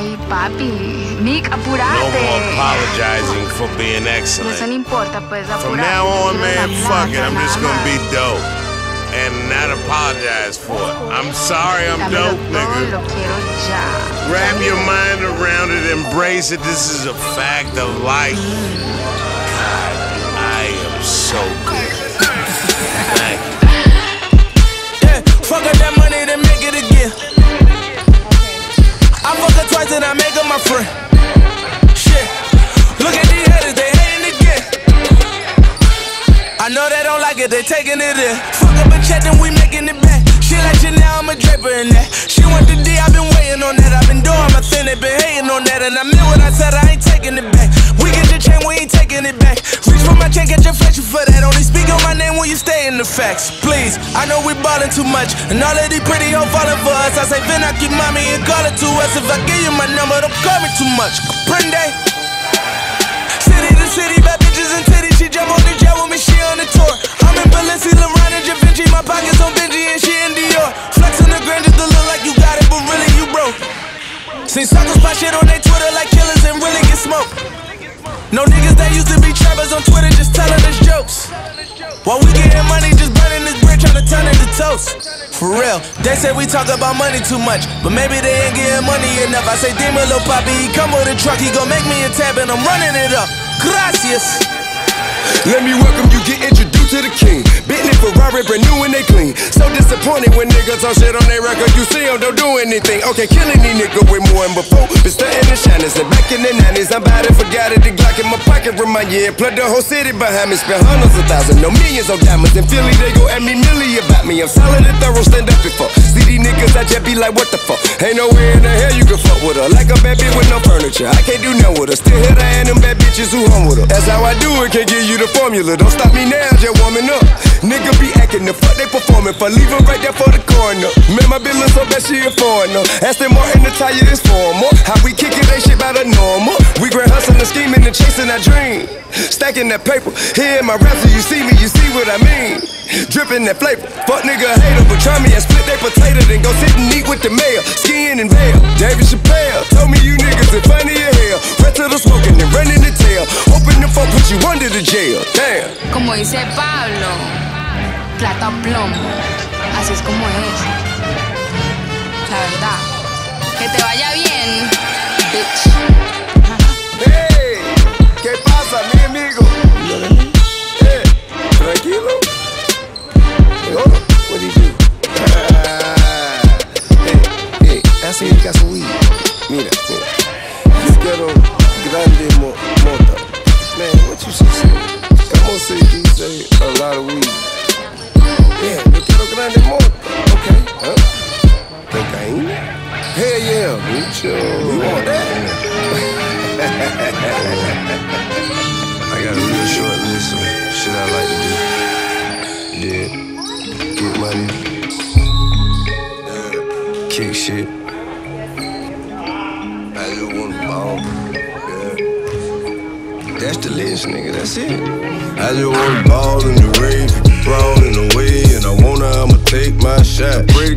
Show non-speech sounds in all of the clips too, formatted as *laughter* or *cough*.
Ay, papi. Nick, No more apologizing for being Eso no excellent. importa, pues, apurate. From now on, man, fuck it. I'm just gonna be dope. And not apologize for it. I'm sorry I'm dope, nigga. lo quiero ya. Wrap your mind around it, embrace it. This is a fact of life. God, I am so good. Thank you. Yeah, fuck up that money, then make it again. I fuck twice and I make her my friend. Shit, look at these haters, they hating again. I know they don't like it, they taking it in. Fuck up a check, then we making it back. She like Chanel, I'm a draper in that. She want the D, I've been waiting on that. I've been doing my thing, they been hating on that. And I meant what I said, I ain't taking it back. Chain, we ain't taking it back. Reach for my chain, get your flexion for that. Only speak on my name when you stay in the facts. Please, I know we ballin' too much. And all of these pretty hoes falling for us. I say, Vin, I keep mommy and call it to us. If I give you my number, don't call me too much. Prende. City to city, bad bitches and titties. She jump on the jet with me, she on the tour. I'm in Balenci, LeBron and Da Vinci. My pockets on Benji and she in Dior. Flexing the grand just to look like you got it, but really you broke. Seen suckers buy shit on their Twitter like killers and really get smoked. No niggas that used to be trappers on Twitter just telling us jokes. While we getting money, just burning this bread, trying to turn it to toast. For real, they say we talk about money too much, but maybe they ain't getting money enough. I say, Demon, little poppy, he come with a truck, he gon' make me a tab, and I'm running it up. Gracias. Let me welcome you, get introduced to the king. Bentley, Ferrari, brand new and they clean. So disappointed when niggas talk shit on their record. You see them, don't do anything. Okay, killing these niggas way more than before. Been stunting and shining, and back in the 90s. I'm about it, forgot it. The Glock in my pocket remind you. Plug the whole city behind me. Spend hundreds of thousands, no millions on diamonds. In Philly, they go at me milli about me. I'm solid and thorough, stand up before. See these niggas, I just be like, what the fuck? Ain't nowhere in the hell you can fuck with her. Like a bad bitch with no furniture. I can't do nothing with her. Still hit her and them bad bitches who home with her. That's how I do it, can't give you the formula. Don't stop me now, just warming up. Nigga be acting the fuck they performing for. Leave her right there for the corner. Man, my bitch so bad, she a foreigner. Aston Martin, the tire is formal. How we kicking that shit by the normal. We grand hustling, scheming, and chasing our dream. Stacking that paper. Here in my raps, you see me, you see what I mean. Dripping that flavor. Fuck nigga hater, but try me and split that potato, then go sit and eat with the mayor. Skiing and veil. David Chappelle told me you niggas are funny as hell. Rest to the smoking and running the tail. Open the phone, put you under the jail. Damn. Como dice Pablo, plata plomo. Así es como es. La verdad. Que te vaya bien, bitch. Hey, ¿qué pasa, mi amigo? Hey, tranquilo. What do hey, I see you got some weed. Mira, mira. You quiero grande mo nigga. That's it. I just wanna ball in the rave, brawl in the way, and I wanna I'ma take my shot. Pray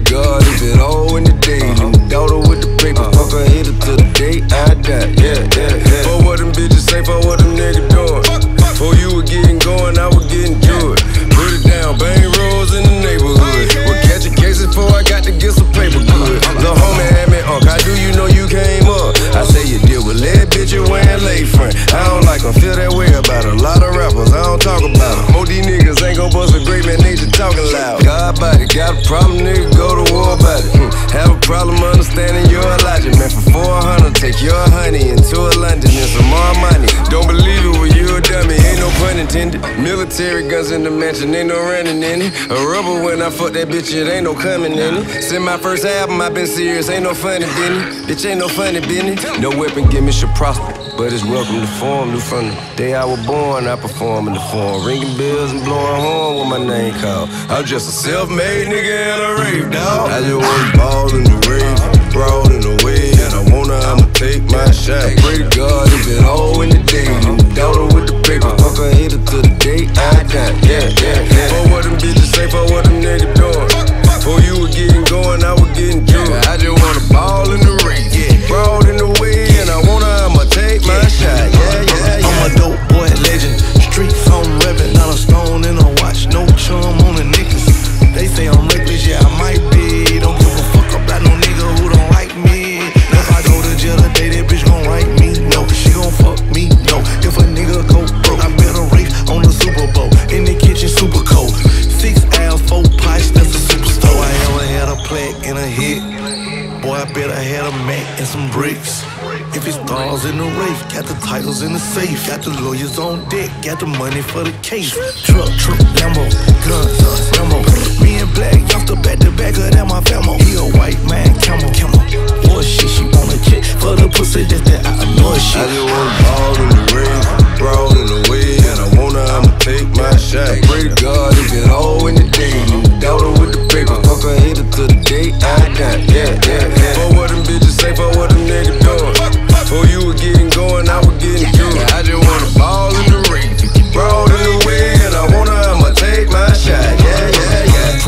in the mansion, ain't no running in it. A rubber when I fuck that bitch, it ain't no coming in it. Since my first album, i been serious, ain't no funny business. Bitch, ain't no funny business. No weapon, give me should prosper. But it's welcome to form, new from the day I was born, I perform in the form. Ringing bells and blowing horn with my name called. I'm just a self-made nigga and a rave dog. I just wanna ball in the rave, brawl in the take my shot. I Pray to God, it's an all in the day. I'm daughter with the paper, fuck a hater to the day I die. Yeah, yeah, yeah. For what them bitches say, for what them niggas doing. For you were getting going, I was getting drunk. I just wanna ball in the ring, yeah. broad in the way, and I wanna I'ma take my shot. Yeah, yeah, yeah. I'm a dope boy legend, street phone. money for the case. Truck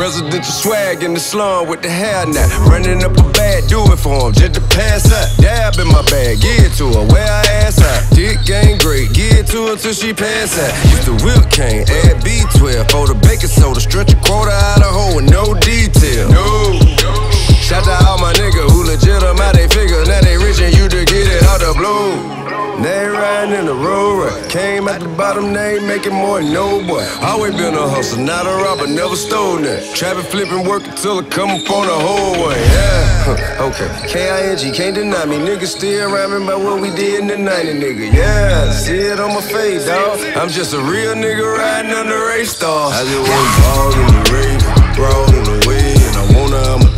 Residential swag in the slum with the hair now? Running up a bag, do it for him, just to pass up. Dab in my bag, give it to her, where I ass at. Dick game great, give it to her till she pass out. Used to whip cane, add B12, for the baking soda, stretch a quarter out of hole with no detail. No. Shout out all my nigga who legitimate they figure. Now they rich and you just get it out the blue. They riding in the road, came at the bottom, they ain't making more than no boy. Always been a hustler, not a robber, never stole that. Trapping, flipping, work until I come up on the whole way. Yeah, *laughs* okay. K-I-N-G, can't deny me. Niggas still rhyming about what we did in the '90s, nigga. Yeah, see it on my face, dog. I'm just a real nigga riding under the race star. I just went ball in the race, rollin'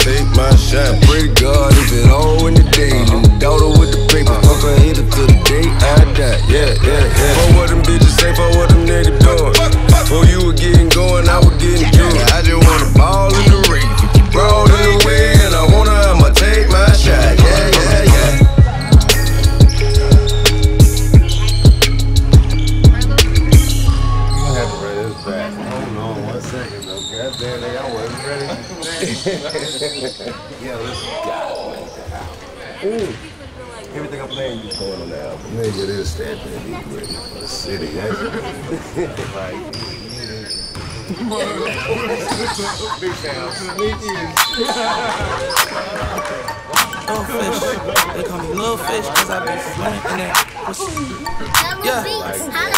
take my shot. I pray to God if it all in the day. Uh-huh. And daughter with the paper, uh-huh. fuck her hater till the day I die. Yeah, yeah, yeah. Uh-huh. For what them bitches say, for what them niggas doing. Before you were getting going, I was getting fish, cause I be flying in that pussy. Yeah.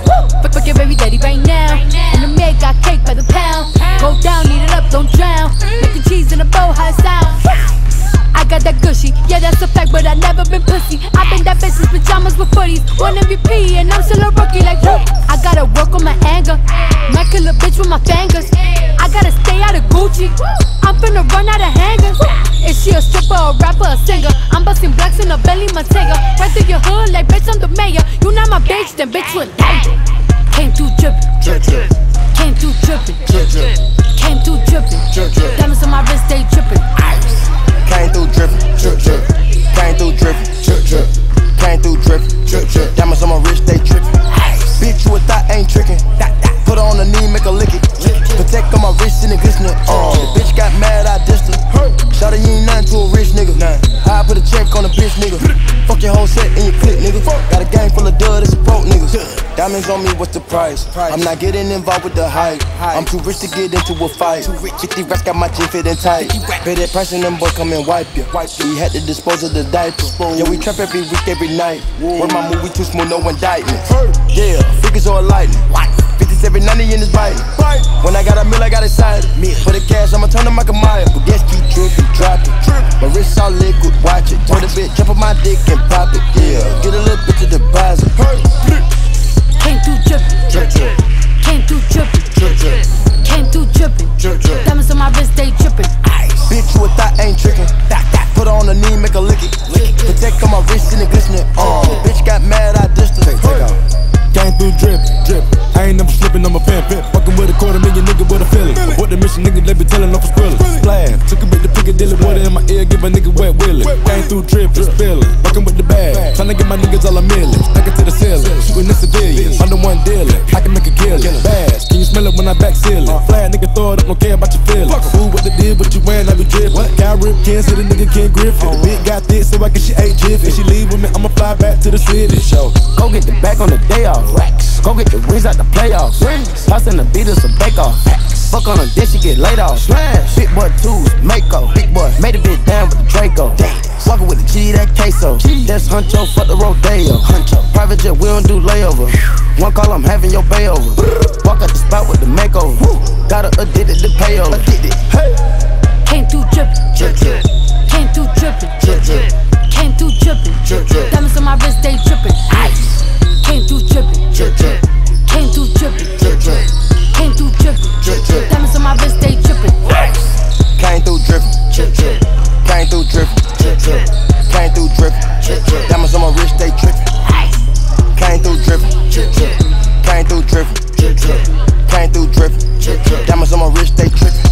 Hoes. Fuck, fuck your baby daddy right now. And the maid got cake by the pound. Go down, eat it up, don't drown. Mm. Making cheese in a bow, it sound. I got that gushy, yeah that's a fact, but I never been pussy. I been that bitch in pajamas with footies, one MVP, and I'm still a rookie. Like, whoop. I gotta work on my anger, might kill a bitch with my fingers. I gotta stay out of Gucci, I'm finna run out of hangers. Is she a stripper, a rapper, a singer? I'm busting blacks in a belly, Montega. Right through your hood, like bitch, I'm the mayor. You not my bitch, then bitch, liar. Came through drippin', Drip, drip, came through drippin', drip, drip. came through drippin'. Drip, drip. Diamonds on my wrist, they drippin'. Came through drippin', drip, drip. Came through drippin', drip, drip. Came through drippin', drip, drip. Diamonds on my wrist, they trippin'. Bitch, you a thought ain't trickin'. Put her on the knee, make her lick it. Protect on my wrist and it glistening. Uh, the bitch got mad, I dissed her. Shawty, you ain't nothing to a rich nigga. I put a check on a bitch nigga. Fuck your whole set in your clip, nigga. Got a gang full of dud, it's broke niggas. Diamonds on me, what's the price? I'm not getting involved with the hype. I'm too rich to get into a fight. 50 racks got my jeans fitting tight. Pay that price and them boys come and wipe you. We had to dispose of the diaper. Yeah, we trap every week, every night. When my movie too smooth, no indictment. Yeah, figures all lightning. 57, 90 in his bite. When I got a meal, I got excited. For the cash, I'ma turn to Michael Myers. But guess keep dripping, dropping. My wrist all liquid, watch it. Told a bitch, jump on my dick and pop it. Yeah, get a little bit to the deposit. Came through drippin', Drip, drip, came through drippin', drip, drip, came through drippin'. drip, drip. Diamonds on my wrist, they drippin'. Bitch, you a thought ain't trickin'. Put her on the knee, make her lick it. Protect on my wrist and it glistening. Uh, bitch got mad, I dissed her. Take out. Came through drip, drip. I ain't never slipping, I'm a fan pimp. Fucking with a quarter million nigga with a feeling. What the mission nigga, they be telling off a skrillin'. Splash, took a bit to Piccadilly, water in my ear, give a nigga wet willy. Came through drip, just spillin'. Fucking with the bag, tryna get my niggas all a million. Stack it to the ceiling, shooting the civilians. I'm the one dealing, I can make a killing. Bass, can you smell it when I back ceiling? Uh-huh. Flat nigga throw it up, don't care about your feelings. Who what they did, what you wearing, I be drippin'. Guy rip, can't see the nigga can't grip it. Oh, the bitch got thick, so I guess she ate jiffy. If she leave with me, I'ma fly back to the city. Show. Get the bag on the day off. Racks. Go get the wins out the playoffs. Toss in the beat us a bake off. Fuck on a dish, she get laid off. Smash. Big boy twos, Mako. Big boy made a bit down with the Draco. Walking with the G, that queso. That's Huncho, fuck the Rodeo. Huncho. Private jet, we don't do layover. One call, I'm having your bay over. Walk out the spot with the makeover. Got her addicted to payover. Addicted. Hey. Came through drippin', Drip, drip, came through drippin', drip, drip, came through drippin'. drip, drip. Diamonds on my wrist, they drippin'. Ice. Came through drippin', Drip, drip, came through drippin', drip, drip, came through drippin'. drip, drip. Diamonds on my wrist, they drippin'. Came through drippin', drip, drip. Came through drippin', drip, drip. Came through drippin', drip, drip. Diamonds on my wrist, they trippin'. Came through drippin', drip, drip. Came through drippin', drip, drip. Came through drippin', drip, drip. Diamonds on my wrist, they trippin'.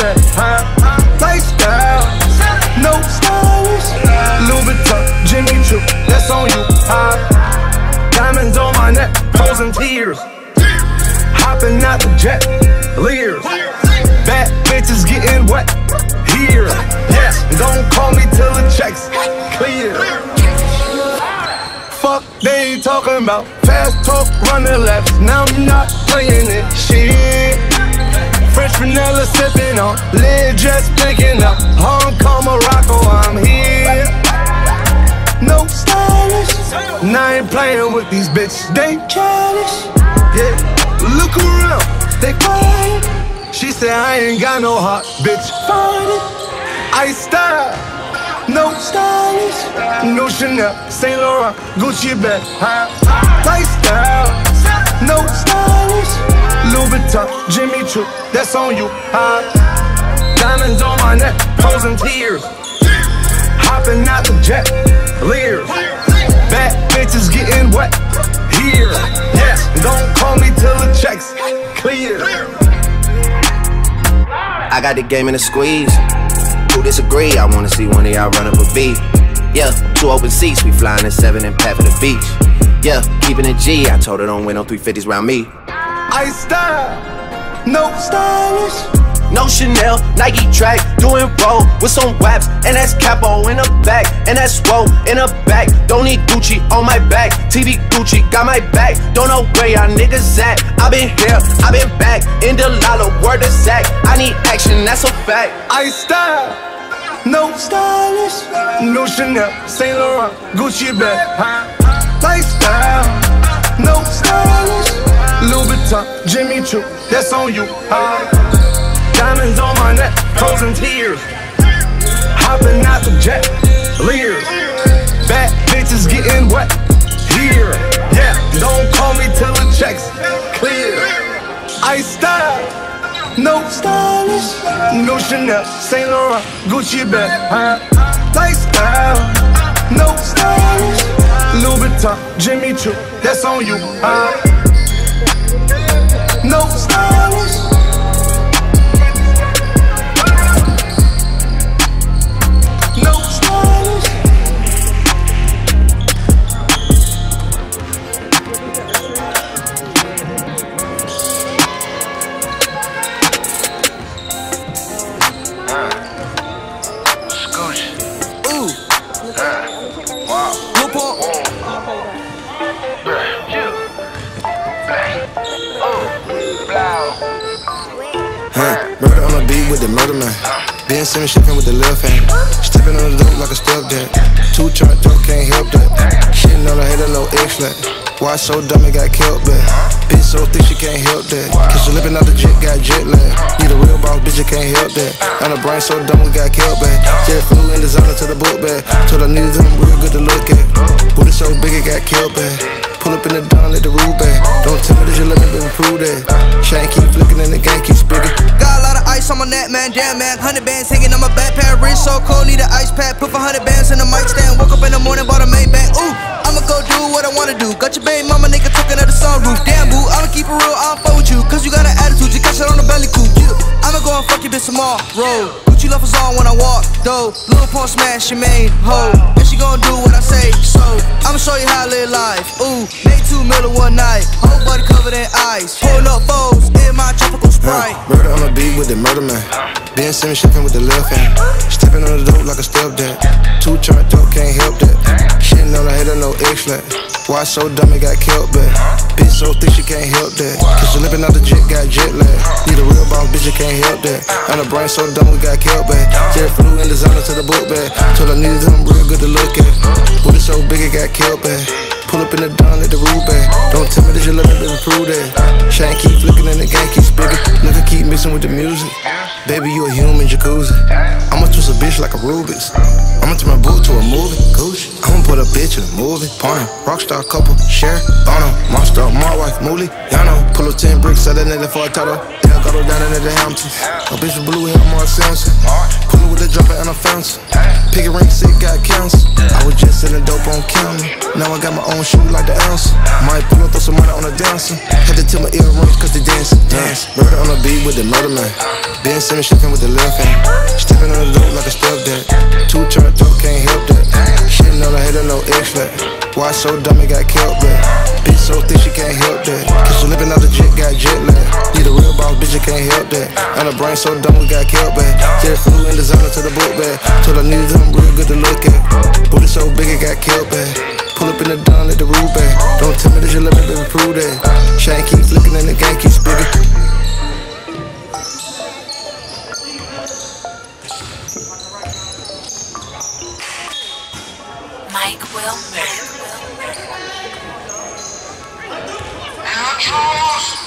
Bag, huh? Lifestyle, no stylish, Louis Vuitton, Jimmy Choo, that's on you, huh? Diamonds on my neck, frozen tears, hopping out the jet, leers, bad bitches getting wet here, yes. Don't call me till the checks clear. Fuck they talking about fast talk, running laps. Now I'm not playing it. Shit. French vanilla sipping on, lid just blinking up. Hong Kong, Morocco, I'm here. No stylish. Now I ain't playing with these bitches. They childish. Yeah. Look around, they quiet. She said I ain't got no heart, bitch. Find it. I style, no stylish, no Chanel, Saint Laurent, Gucci bag, high lifestyle, no stylish, Louis Vuitton, Jimmy Choo, that's on you, high diamonds on my neck, posing tears, hopping out the jet, leers, bad bitches getting wet here, yes, don't call me till the checks clear. I got the game in a squeeze. Who disagree? I wanna see one of y'all run up a beat. Yeah, two open seats, we flying in seven and pat for the beach. Yeah, keeping it G. I told her don't win no 350s round me. I style, no stylish. No Chanel, Nike track, doing roll with some waps, and that's capo in the back, and that's roll in the back. Don't need Gucci on my back, TV Gucci got my back. Don't know where y'all niggas at. I been here, I been back, in the lala, word of Zach. I need action, that's a fact. I style, no stylish, no Chanel, Saint Laurent, Gucci bag, high lifestyle, no stylish, Louis Vuitton, Jimmy Choo, that's on you, high. Diamonds on my neck, frozen tears. Hopping out the jet, leers. Bad bitches getting wet here. Yeah, don't call me till the checks clear. I style, no stylish, no Chanel, Saint Laurent, Gucci bag, huh? Lifestyle, no stylish, Louis Vuitton, Jimmy Choo, that's on you? No stylish. Why so dumb it got killed back? Bitch so thick she can't help that. Cause she lipping out the jet, got jet lag. Need a real boss, bitch, you can't help that. And the brain so dumb we got killed back. Jet flew in designer to the book bag. Told the niggas I'm real good to look at. Booty so big it got killed back. Pull up in the dawn, let the rule back. Don't tell me that you let me, baby, prove that. Chain keep flicking and the gang keep spinning. Got a lot of ice on my neck, man, damn man. Hundred bands hanging on my backpack, wrist so cold, need an ice pack. Put for hundred bands in the mic stand. Woke up in the morning, bought a main bag. Ooh, do what I wanna do. Got your baby mama nigga talking at the sunroof. Damn boo, I'ma keep it real, I'll fuck with you. Cause you got an attitude, you catch it on the belly. Yeah. I'ma go and fuck your bitch tomorrow. Gucci love is on when I walk, though. Lil Pump smash your main hoe. And she gon' do what I say, so I'ma show you how I live life. Ooh, made two million one night. Whole body covered in ice. Pulling up foes in my tropical sprite. Murder on the beat with the murder man. Ben Simmons shipping with the left hand. Stepping on the dope like a step stepdad. Two chart talk, can't help that. Shitting on her head, no X-flat. Why so dumb it got killed back? Bitch so thick she can't help that. Cause she lipping out the jet, got jet lag. Need a real boss, bitch, you can't help that. And the brain so dumb we got killed back. Jet flew in designer to the book bag. Told I needed them real good to look at. Booty so big it got killed back. Pull up in the dawn, let the back. Don't tell me that you love baby, prove that. Chain keep flicking and the gang keep spinning. Nigga keep mixing with the music. Baby, you a human jacuzzi. I'ma twist a bitch like a Rubik's. I'ma turn my boot to a movie. Gucci. I'ma put a bitch in a movie. Porno. Rockstar couple. Share. Bono. Monster. My wife. Mooly. Pull up 10 bricks. Sell that nigga for a title. Then I got her down in the Hamptons. A bitch blue hair. Marge Simpson. Pull it with a dropper and a fountain. Pick a ring. Sick. Got counts. I was just selling dope on camera. Now I got my own shoe like the ounce. Might pull up, throw some money on a dancer. Had to tell my earrings cause they dance. Dance. Murder on the beat with the murder man. Ben Simmons shipping with the left hand. Stepping on the dope like a stepdad. Two chart talk, can't help that. Shitting on her head, of no X-flat. Why so dumb it got killed back? Bitch so thick she can't help that. Cause she living out the jet, got jet lag. Need a real boss, bitch, you can't help that. And the brain so dumb we got killed back. Jet flew in designer to the book bag. Told I needed them real good to look at. Booty so big it got killed back. Pull up in the dawn, let the roof back. Don't tell me that you me, baby, prove that. Chain keep flicking and the gang keep spinning. Mike Wilmer. No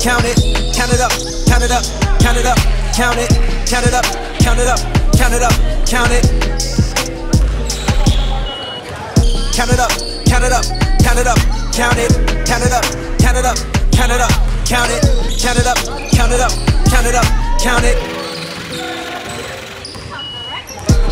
count it, count it up, count it up, count it up, count it, count it up, count it up, count it up, count it. Count it up, count it up, count it up, count it, count it up, count it up, count it up, count it, count it up, count it up, count it up, count it.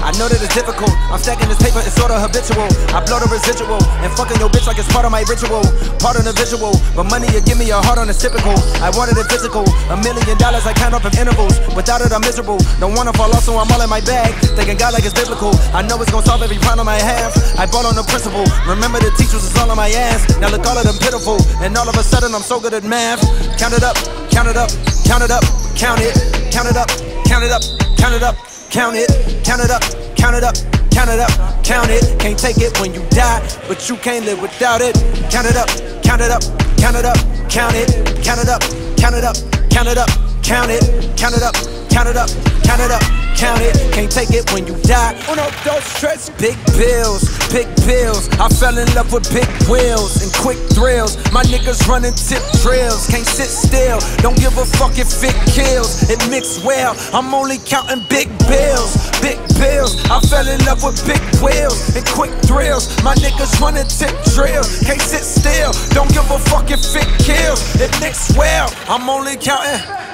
I know that it's difficult. I'm stacking this paper, it's sorta habitual. I blow the residual and fucking your bitch like it's part of my ritual. Part of the visual, but money you give me a heart on it's typical. I wanted it physical. A million dollars I count up in intervals. Without it, I'm miserable. Don't wanna fall off, so I'm all in my bag. Thinking God like it's biblical. I know it's gonna solve every problem I have. I bought on the principle. Remember the teachers is all on my ass. Now look all of them pitiful. And all of a sudden I'm so good at math. Count it up, count it up, count it up, count it, count it up, count it up, count it up, count it, count it up, count it up, count it up, count it. Can't take it when you die, but you can't live without it. Count it up, count it up, count it up, count it, count it up, count it up, count it up, count it, count it up, count it up, count it up, count it. Can't take it when you die. Uno, dos, tres. Big bills, big bills. I fell in love with big wheels and quick thrills. My niggas running tip drills. Can't sit still. Don't give a fuck if it kills. It mix well. I'm only counting big bills, big bills. I fell in love with big wheels and quick thrills. My niggas running tip drills. Can't sit still. Don't give a fuck if it kills. It mix well. I'm only counting.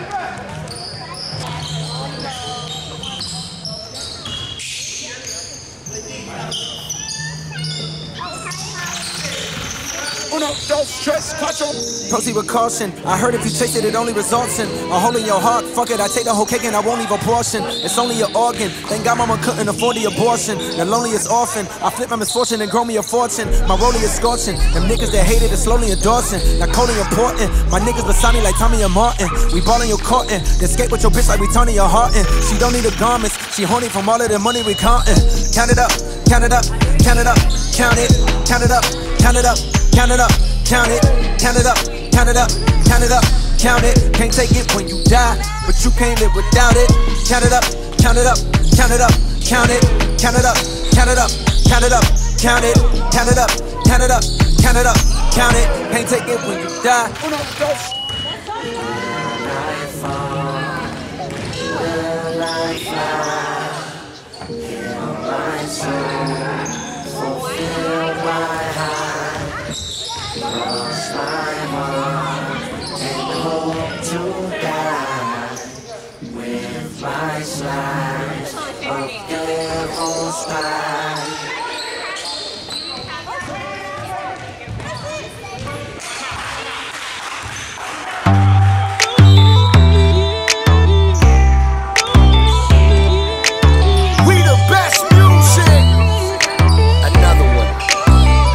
Uno, dos, tres, cuatro. Proceed with caution. I heard if you taste it, it only results in a hole in your heart. Fuck it, I take the whole cake and I won't leave a portion. It's only an organ. Thank God mama couldn't afford the abortion. The loneliest orphan. I flip my misfortune and grow me a fortune. My rollie is scorching. Them niggas that hated it slowly endorsing. Now coding important. My niggas beside me like Tommy and Martin. We ballin' your cotton. Then skate with your bitch like we Tony your Harton. She don't need the garments. She horny from all of the money we countin'. Count it up, count it up, count it up, count it, count it up, count it up, count it up, count it, count it up, count it up, count it up, count it. Can't take it when you die, but you can't live without it. Count it up, count it up, count it up, count it, count it up, count it up, count it up, count it, count it up, count it up, count it up, count it. Can't take it when you die. Uno, my soul, fulfill my heart, cross my heart, and hope to die with my slice of devil's pie. We the best music. Another one.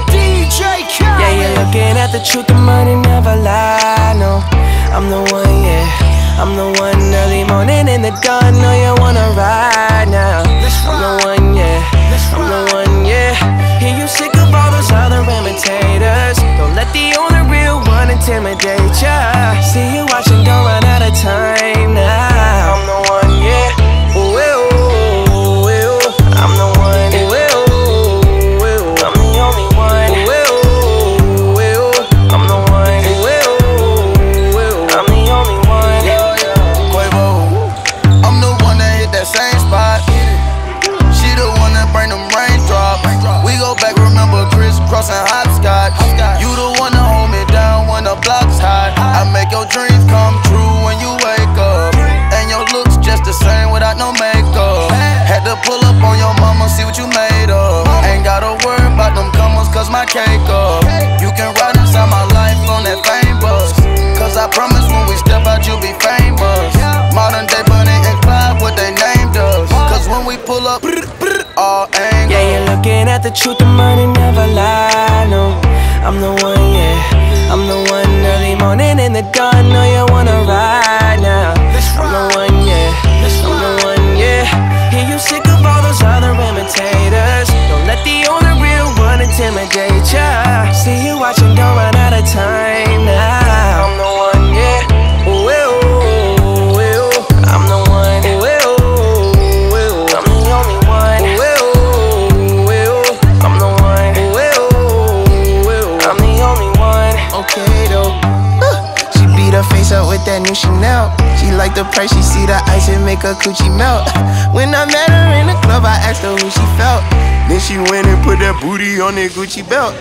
DJ Khaled. Yeah, you're looking at the truth, the money never lie. No, I'm the one, yeah. I'm the one early in the dawn. Know you wanna ride now. I'm the one, yeah. I'm the one, yeah. Hear you sick of all those other imitators. Don't let the only real one intimidate Cause when we pull up, all angles. Yeah, you're looking at the truth, the money never lie. No, I'm the one, yeah. I'm the one early morning in the dawn. Know you wanna ride now. I'm the one, yeah. I'm the one, yeah. Hear you sick of all those other imitators. Don't let the only real one intimidate ya. The price, she see the ice and make her coochie melt. *laughs* When I met her in the club, I asked her who she felt. Then she went and put that booty on that Gucci belt.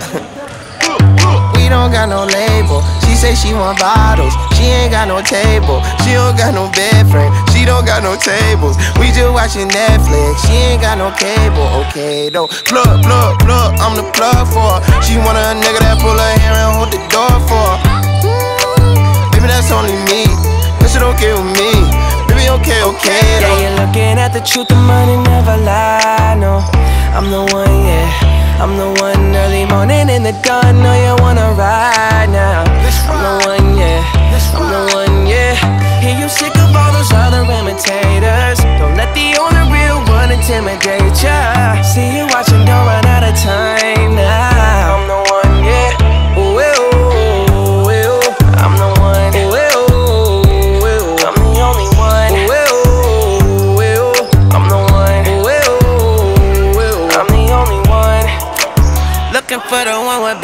*laughs* we don't got no label. She say she want bottles. She ain't got no table. She don't got no bed frame. She don't got no tables. We just watching Netflix. She ain't got no cable. Okay though. Plug, plug, plug. I'm the plug for her. She want a nigga that pull her hair and hold the door for her. Baby, that's only me. That shit okay with me. Baby, okay, okay Yeah, you're looking at the truth, the money never lie. No, I'm the one, yeah. I'm the one early morning in the dawn. Know you wanna ride now. I'm the one, yeah. I'm the one, yeah. Hear you sick of all those other imitators. Don't let the only real one intimidate ya. See you watching, don't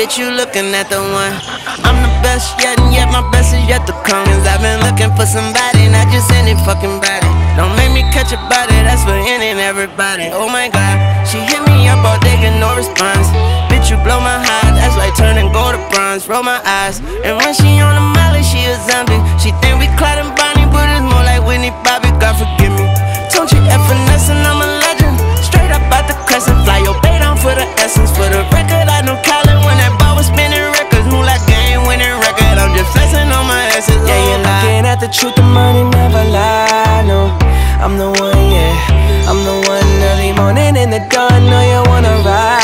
bitch, you looking at the one. I'm the best yet, and yet my best is yet to come. Cause I've been looking for somebody, not just any fucking body. Don't make me catch a body, that's for any and everybody. Oh my god, she hit me up all day, get no response. Bitch, you blow my heart, that's like turning gold to bronze. Roll my eyes, and when she on the molly, she a zombie. She think we Clyde and Bonnie, but it's more like Whitney Bobby. God forgive me. Don't you ever and I'm a legend. Straight up out the crescent, fly your bait on for the essence. For the record, I know Colin the truth, the money never lie. No, I'm the one, yeah. I'm the one early morning in the dawn. Know you wanna ride